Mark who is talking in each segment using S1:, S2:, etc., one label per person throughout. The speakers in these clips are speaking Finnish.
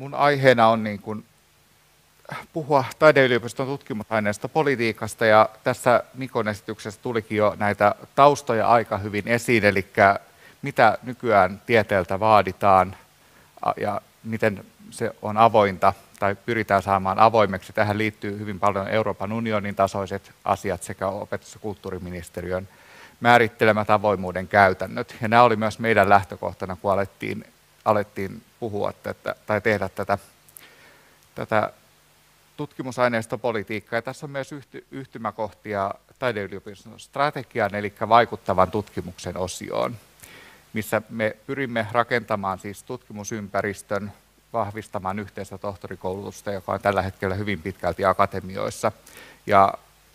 S1: mun aiheena on niin kuin puhua taideyliopiston tutkimusaineesta politiikasta ja tässä Mikon esityksessä tulikin jo näitä taustoja aika hyvin esiin, eli mitä nykyään tieteeltä vaaditaan ja miten se on avointa tai pyritään saamaan avoimeksi. Tähän liittyy hyvin paljon Euroopan unionin tasoiset asiat sekä opetus- ja kulttuuriministeriön määrittelemät avoimuuden käytännöt. Ja nämä oli myös meidän lähtökohtana, kun alettiin, alettiin puhua tätä, tai tehdä tätä, tätä tutkimusaineistopolitiikkaa. Ja tässä on myös yhty, yhtymäkohtia taideyliopiston strategian, eli vaikuttavan tutkimuksen osioon, missä me pyrimme rakentamaan siis tutkimusympäristön, vahvistamaan yhteistä tohtorikoulutusta, joka on tällä hetkellä hyvin pitkälti akatemioissa, ja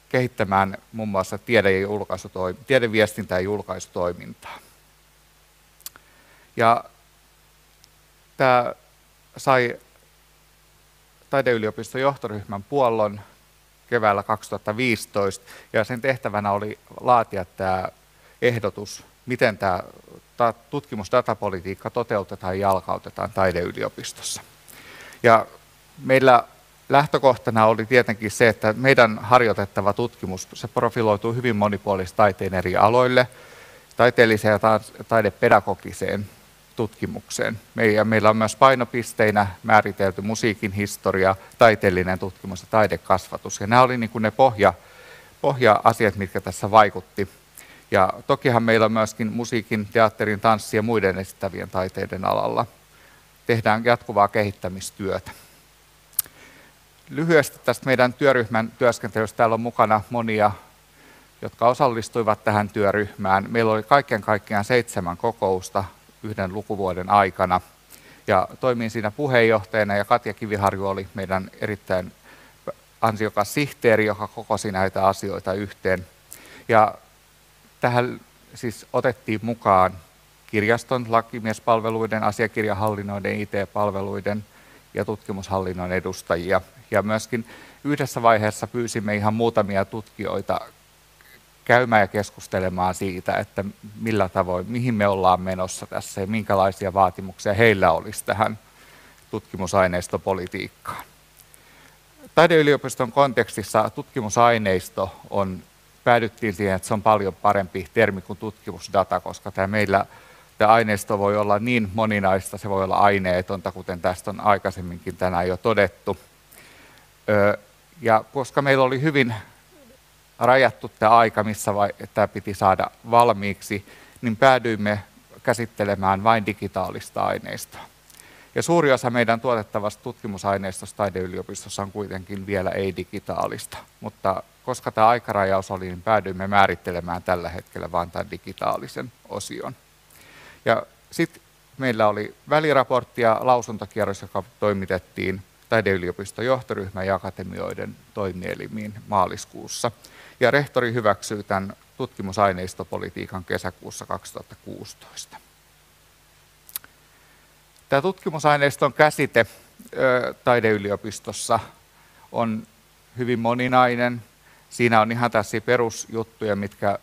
S1: kehittämään muun muassa tiede- ja julkaisutoim- tiedeviestintä- ja julkaisutoimintaa. Ja tämä sai taideyliopiston johtoryhmän puollon keväällä 2015, ja sen tehtävänä oli laatia tämä ehdotus, miten tämä tutkimusdatapolitiikka toteutetaan ja jalkautetaan taideyliopistossa. Ja meillä lähtökohtana oli tietenkin se, että meidän harjoitettava tutkimus, se profiloituu hyvin monipuolisesti taiteen eri aloille, taiteelliseen ja taidepedagogiseen tutkimukseen. Meillä on myös painopisteinä määritelty musiikin historia, taiteellinen tutkimus ja taidekasvatus. Ja nämä olivat niin ne pohja, pohja-asiat, mitkä tässä vaikutti. Ja tokihan meillä on myöskin musiikin, teatterin, tanssin ja muiden esittävien taiteiden alalla. Tehdään jatkuvaa kehittämistyötä. Lyhyesti tästä meidän työryhmän työskentelystä. Täällä on mukana monia, jotka osallistuivat tähän työryhmään. Meillä oli kaiken kaikkiaan seitsemän kokousta yhden lukuvuoden aikana. Ja toimin siinä puheenjohtajana ja Katja Kiviharju oli meidän erittäin ansiokas sihteeri, joka kokosi näitä asioita yhteen. Ja tähän siis otettiin mukaan kirjaston, lakimiespalveluiden, asiakirjahallinnoiden, IT-palveluiden ja tutkimushallinnon edustajia. Ja myöskin yhdessä vaiheessa pyysimme ihan muutamia tutkijoita käymään ja keskustelemaan siitä, että millä tavoin, mihin me ollaan menossa tässä ja minkälaisia vaatimuksia heillä olisi tähän tutkimusaineistopolitiikkaan. Taideyliopiston kontekstissa tutkimusaineisto on, päädyttiin siihen, että se on paljon parempi termi kuin tutkimusdata, koska tämä meillä tämä aineisto voi olla niin moninaista, se voi olla aineetonta, kuten tästä on aikaisemminkin tänään jo todettu. Ja koska meillä oli hyvin rajattu tämä aika, missä vai, tämä piti saada valmiiksi, niin päädyimme käsittelemään vain digitaalista aineistoa. Ja suuri osa meidän tuotettavasta tutkimusaineistosta taideyliopistossa on kuitenkin vielä ei-digitaalista, mutta koska tämä aikarajaus oli, niin päädyimme määrittelemään tällä hetkellä vain tämän digitaalisen osion. Ja sitten meillä oli väliraportti ja lausuntokierros, joka toimitettiin taideyliopiston johtoryhmän ja akatemioiden toimielimiin maaliskuussa ja rehtori hyväksyy tämän tutkimusaineistopolitiikan kesäkuussa 2016. Tämä tutkimusaineiston käsite taideyliopistossa on hyvin moninainen. Siinä on ihan tässä perusjuttuja, mitkä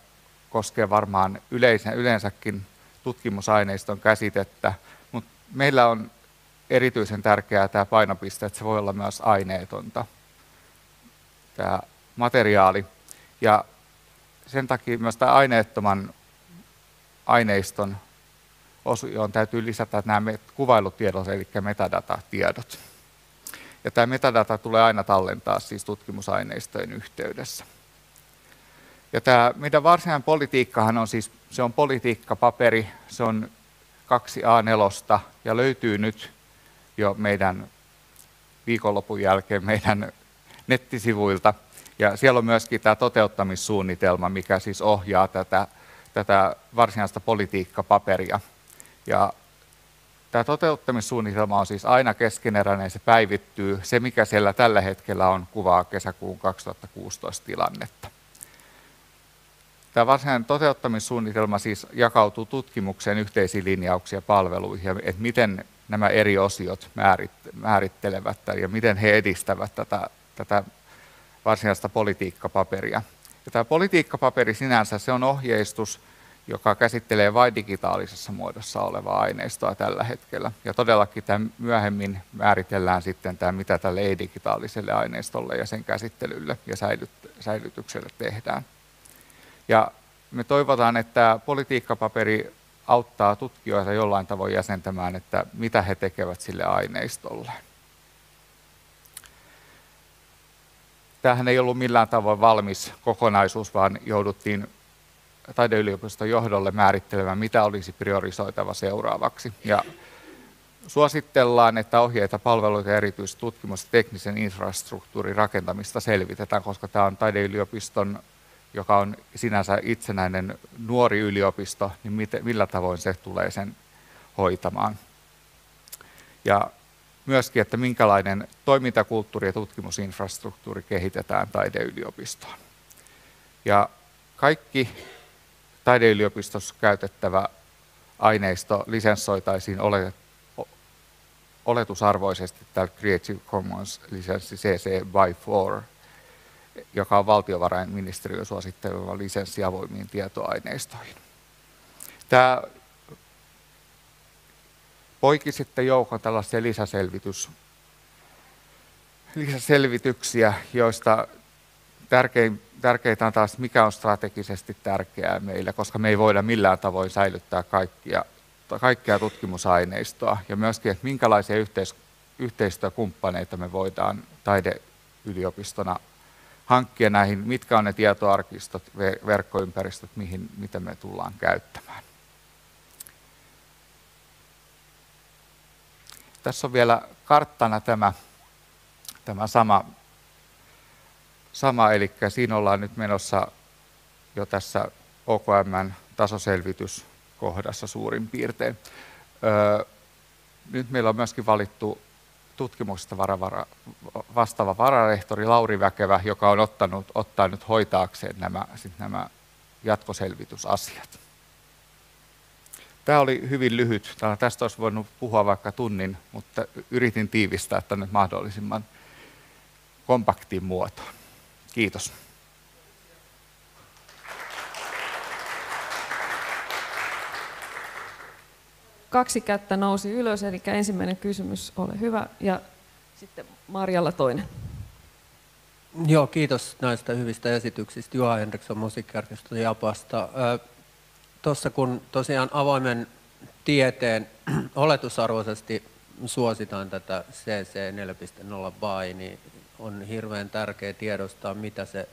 S1: koskee varmaan yleensäkin tutkimusaineiston käsitettä, mutta meillä on erityisen tärkeää tämä painopiste, että se voi olla myös aineetonta, tämä materiaali. Ja sen takia myös tämä aineettoman aineiston osioon täytyy lisätä nämä kuvailutiedot, eli metadatatiedot. Ja tämä metadata tulee aina tallentaa siis tutkimusaineistojen yhteydessä. Ja tämä meidän varsinainen politiikkahan on siis, se on politiikkapaperi, se on kaksi A4 ja löytyy nyt jo meidän viikonlopun jälkeen meidän nettisivuilta. Ja siellä on myöskin tämä toteuttamissuunnitelma, mikä siis ohjaa tätä, tätä varsinaista politiikkapaperia. Ja tämä toteuttamissuunnitelma on siis aina keskeneräinen, se päivittyy. Se, mikä siellä tällä hetkellä on, kuvaa kesäkuun 2016 tilannetta. Tämä varsinainen toteuttamissuunnitelma siis jakautuu tutkimukseen, yhteisiin linjauksiin ja palveluihin, että miten nämä eri osiot määrittelevät ja miten he edistävät tätä, tätä varsinaista politiikkapaperia. Ja tämä politiikkapaperi sinänsä se on ohjeistus, joka käsittelee vain digitaalisessa muodossa olevaa aineistoa tällä hetkellä. Ja todellakin tämän myöhemmin määritellään sitten tämä, mitä tälle ei-digitaaliselle aineistolle ja sen käsittelylle ja säilytykselle tehdään. Ja me toivotaan, että politiikkapaperi auttaa tutkijoita jollain tavoin jäsentämään, että mitä he tekevät sille aineistolle. Tämähän ei ollut millään tavoin valmis kokonaisuus, vaan jouduttiin taideyliopiston johdolle määrittelemään, mitä olisi priorisoitava seuraavaksi. Ja suositellaan, että ohjeita, palveluita ja erityistutkimus- ja teknisen infrastruktuurin rakentamista selvitetään, koska tämä on taideyliopiston, joka on sinänsä itsenäinen nuori yliopisto, niin millä tavoin se tulee sen hoitamaan. Ja myöskin, että minkälainen toimintakulttuuri ja tutkimusinfrastruktuuri kehitetään taideyliopistoon. Ja kaikki taideyliopistossa käytettävä aineisto lisenssoitaisiin oletusarvoisesti tällä Creative Commons lisenssi CC by 4, joka on valtiovarainministeriön suositteleva lisenssi avoimiin tietoaineistoihin. Tämä poiki sitten joukon tällaisia lisäselvitys, lisäselvityksiä, joista tärkein, tärkeintä on taas, mikä on strategisesti tärkeää meille, koska me ei voida millään tavoin säilyttää kaikkia, kaikkea tutkimusaineistoa. Ja myöskin, että minkälaisia yhteis, yhteistyökumppaneita me voidaan taideyliopistona hankkia näihin, mitkä on ne tietoarkistot, verkkoympäristöt, mihin, mitä me tullaan käyttämään. Tässä on vielä karttana tämä, tämä sama, sama, eli siinä ollaan nyt menossa jo tässä OKMn tasoselvityskohdassa suurin piirtein. Öö, nyt meillä on myöskin valittu tutkimuksesta varavara, vastaava vararehtori Lauri Väkevä, joka on ottanut, ottanut hoitaakseen nämä, sit nämä jatkoselvitysasiat. Tämä oli hyvin lyhyt. Tästä olisi voinut puhua vaikka tunnin, mutta yritin tiivistää tänne mahdollisimman kompaktiin muotoon. Kiitos.
S2: Kaksi kättä nousi ylös, eli ensimmäinen kysymys, ole hyvä, ja sitten Marjalla toinen.
S3: Joo, kiitos näistä hyvistä esityksistä. Juha Henriksson musiikkiarkisto Japasta tuossa kun tosiaan avoimen tieteen oletusarvoisesti suositaan tätä CC 4.0 by, niin on hirveän tärkeää tiedostaa, mitä se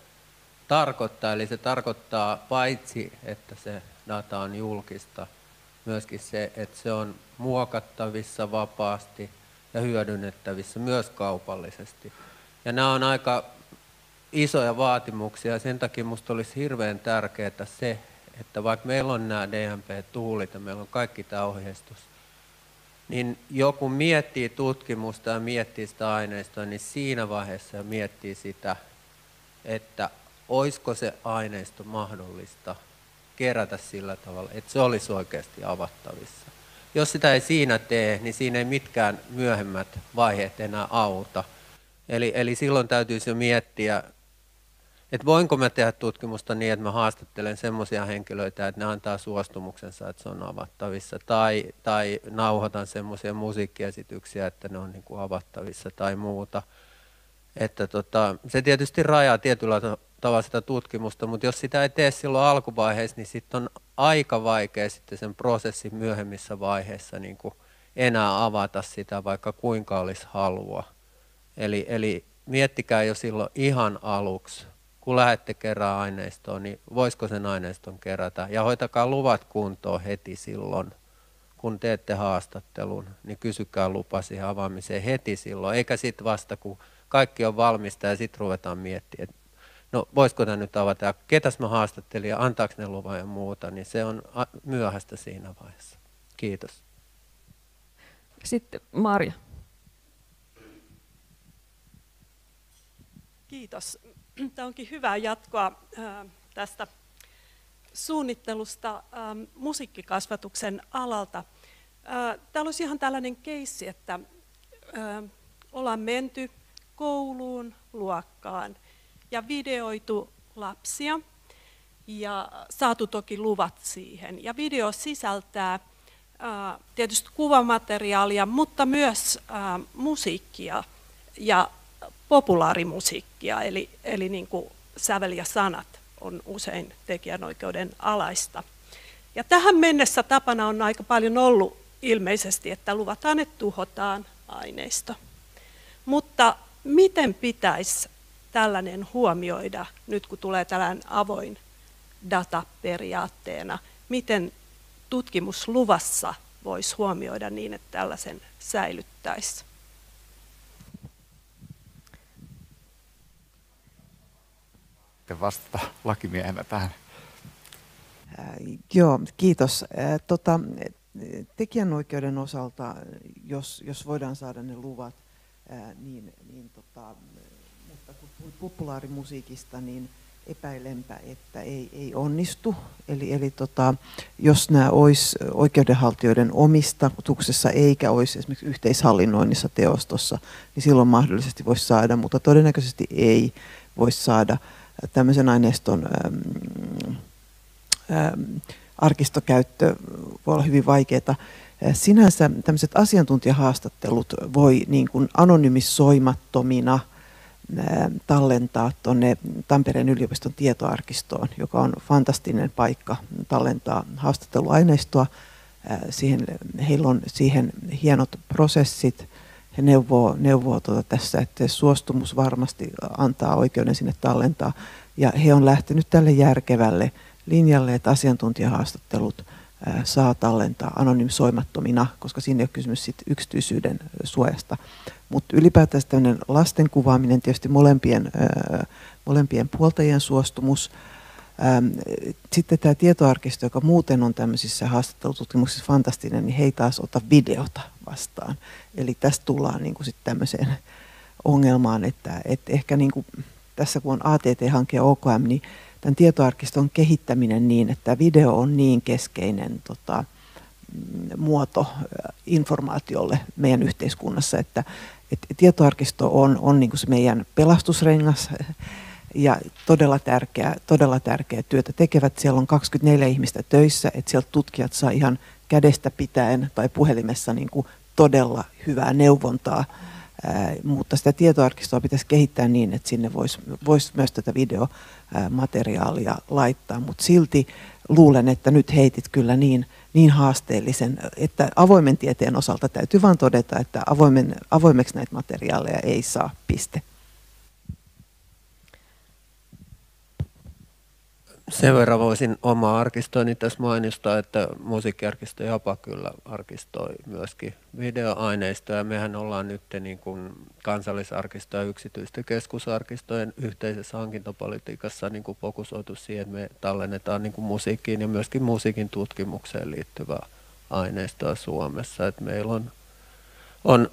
S3: tarkoittaa. Eli se tarkoittaa paitsi, että se data on julkista, myöskin se, että se on muokattavissa vapaasti ja hyödynnettävissä myös kaupallisesti. Ja nämä on aika isoja vaatimuksia. Sen takia minusta olisi hirveän tärkeää se, että vaikka meillä on nämä DMP-tuulit ja meillä on kaikki tämä ohjeistus, niin joku miettii tutkimusta ja miettii sitä aineistoa, niin siinä vaiheessa ja miettii sitä, että olisiko se aineisto mahdollista kerätä sillä tavalla, että se olisi oikeasti avattavissa. Jos sitä ei siinä tee, niin siinä ei mitkään myöhemmät vaiheet enää auta. Eli, eli silloin täytyisi jo miettiä että voinko mä tehdä tutkimusta niin, että mä haastattelen semmoisia henkilöitä, että ne antaa suostumuksensa, että se on avattavissa, tai, tai nauhoitan semmoisia musiikkiesityksiä, että ne on niin kuin avattavissa tai muuta. Että tota, se tietysti rajaa tietyllä tavalla sitä tutkimusta, mutta jos sitä ei tee silloin alkuvaiheessa, niin sitten on aika vaikea sitten sen prosessin myöhemmissä vaiheissa niin kuin enää avata sitä, vaikka kuinka olisi halua. Eli, eli miettikää jo silloin ihan aluksi, kun lähdette kerää aineistoon, niin voisiko sen aineiston kerätä. Ja hoitakaa luvat kuntoon heti silloin, kun teette haastattelun, niin kysykää lupa siihen avaamiseen heti silloin, eikä sitten vasta kun kaikki on valmista ja sitten ruvetaan miettimään, että no voisiko tämä nyt avata ja ketäs mä haastattelin ja antaako ne luvan ja muuta, niin se on myöhäistä siinä vaiheessa. Kiitos.
S2: Sitten Marja.
S4: Kiitos. Tämä onkin hyvää jatkoa tästä suunnittelusta musiikkikasvatuksen alalta. Täällä olisi ihan tällainen keissi, että ollaan menty kouluun, luokkaan ja videoitu lapsia. ja saatu toki luvat siihen. Ja video sisältää tietysti kuvamateriaalia, mutta myös musiikkia ja populaarimusiikkia, eli, eli niin kuin sävel ja sanat on usein tekijänoikeuden alaista. Ja tähän mennessä tapana on aika paljon ollut ilmeisesti, että luvataan, että tuhotaan aineisto. Mutta miten pitäisi tällainen huomioida, nyt kun tulee tällainen avoin data periaatteena, miten tutkimusluvassa voisi huomioida niin, että tällaisen säilyttäisi?
S1: vastata lakimiehenä tähän.
S5: Äh, joo, kiitos. Äh, tota, tekijänoikeuden osalta, jos, jos voidaan saada ne luvat, äh, niin, niin tota, mutta kun populaarimusiikista, niin epäilenpä, että ei, ei onnistu. Eli, eli tota, jos nämä olisi oikeudenhaltijoiden omistuksessa eikä olisi esimerkiksi yhteishallinnoinnissa teostossa, niin silloin mahdollisesti voisi saada, mutta todennäköisesti ei voisi saada tämmöisen aineiston ähm, ähm, arkistokäyttö voi olla hyvin vaikeaa. Sinänsä tämmöiset asiantuntijahaastattelut voi niin kuin anonymisoimattomina tallentaa tuonne Tampereen yliopiston tietoarkistoon, joka on fantastinen paikka tallentaa haastatteluaineistoa. Siihen, heillä on siihen hienot prosessit. He neuvoo, neuvoo tuota tässä, että suostumus varmasti antaa oikeuden sinne tallentaa. Ja he on lähtenyt tälle järkevälle linjalle, että asiantuntijahaastattelut saa tallentaa anonymisoimattomina, koska siinä ei ole kysymys sit yksityisyyden suojasta. Mutta ylipäätään tämmöinen lasten kuvaaminen, tietysti molempien, molempien puoltajien suostumus. Sitten tämä tietoarkisto, joka muuten on tämmöisissä haastattelututkimuksissa fantastinen, niin he ei taas ota videota vastaan. Eli tästä tullaan niin kuin sit tämmöiseen ongelmaan, että, että ehkä niin kuin tässä kun on ATT-hanke ja OKM, niin tämän tietoarkiston kehittäminen niin, että video on niin keskeinen tota, mm, muoto informaatiolle meidän yhteiskunnassa, että, että tietoarkisto on, on niin kuin se meidän pelastusrengas ja todella tärkeä, todella tärkeä työtä tekevät. Siellä on 24 ihmistä töissä, että sieltä tutkijat saa ihan kädestä pitäen tai puhelimessa niin kuin todella hyvää neuvontaa mutta sitä tietoarkistoa pitäisi kehittää niin, että sinne voisi vois myös tätä videomateriaalia laittaa, mutta silti luulen, että nyt heitit kyllä niin, niin haasteellisen, että avoimen tieteen osalta täytyy vain todeta, että avoimen, avoimeksi näitä materiaaleja ei saa, piste.
S3: Sen verran voisin omaa arkistoini tässä mainistaa, että musiikkiarkisto Japa kyllä arkistoi myöskin videoaineistoja. Mehän ollaan nyt niin kuin kansallisarkisto ja yksityisten keskusarkistojen yhteisessä hankintapolitiikassa niin kuin fokusoitu siihen, että me tallennetaan niin kuin musiikkiin ja myöskin musiikin tutkimukseen liittyvää aineistoa Suomessa. että meillä on, on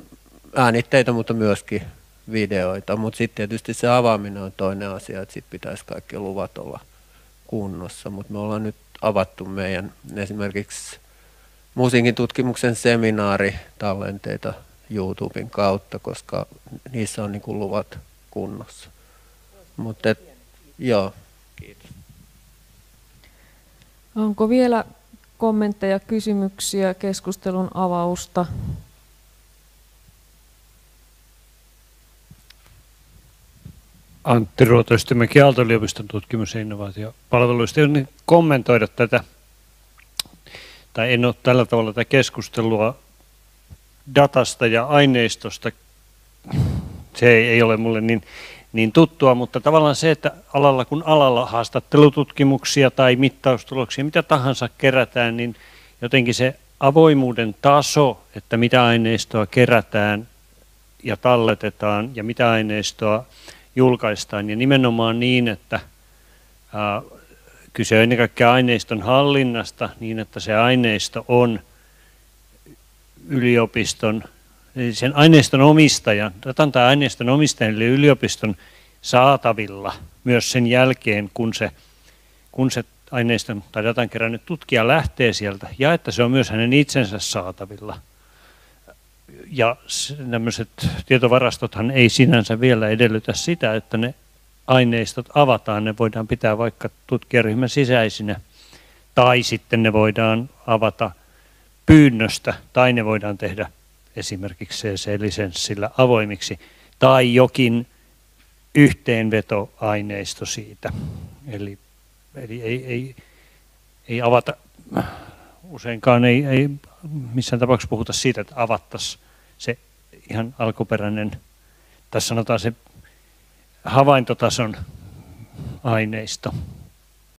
S3: äänitteitä, mutta myöskin videoita, mutta sitten tietysti se avaaminen on toinen asia, että sitten pitäisi kaikki luvat olla – kunnossa, mutta me ollaan nyt avattu meidän esimerkiksi musiikin tutkimuksen seminaaritallenteita YouTuben kautta, koska niissä on niin kuin luvat kunnossa. Mutta joo, kiitos.
S2: Onko vielä kommentteja, kysymyksiä, keskustelun avausta?
S6: Antti Ruotoistimäki Aalto-yliopiston tutkimus- ja innovaatiopalveluista. Niin kommentoida tätä, tai en ole tällä tavalla tätä keskustelua datasta ja aineistosta. Se ei, ei ole mulle niin, niin tuttua, mutta tavallaan se, että alalla kun alalla haastattelututkimuksia tai mittaustuloksia, mitä tahansa kerätään, niin jotenkin se avoimuuden taso, että mitä aineistoa kerätään ja talletetaan ja mitä aineistoa julkaistaan. Ja nimenomaan niin, että ää, kyse on ennen kaikkea aineiston hallinnasta, niin että se aineisto on yliopiston, sen aineiston omistajan, datan tai aineiston omistajan eli yliopiston saatavilla myös sen jälkeen, kun se, kun se aineiston tai datan kerännyt tutkija lähtee sieltä, ja että se on myös hänen itsensä saatavilla – ja tämmöiset tietovarastothan ei sinänsä vielä edellytä sitä, että ne aineistot avataan, ne voidaan pitää vaikka tutkijaryhmän sisäisinä, tai sitten ne voidaan avata pyynnöstä, tai ne voidaan tehdä esimerkiksi CC-lisenssillä avoimiksi, tai jokin yhteenvetoaineisto siitä. Eli, eli ei, ei, ei avata, useinkaan ei, ei missään tapauksessa puhuta siitä, että avattaisiin se ihan alkuperäinen, tässä sanotaan se havaintotason aineisto.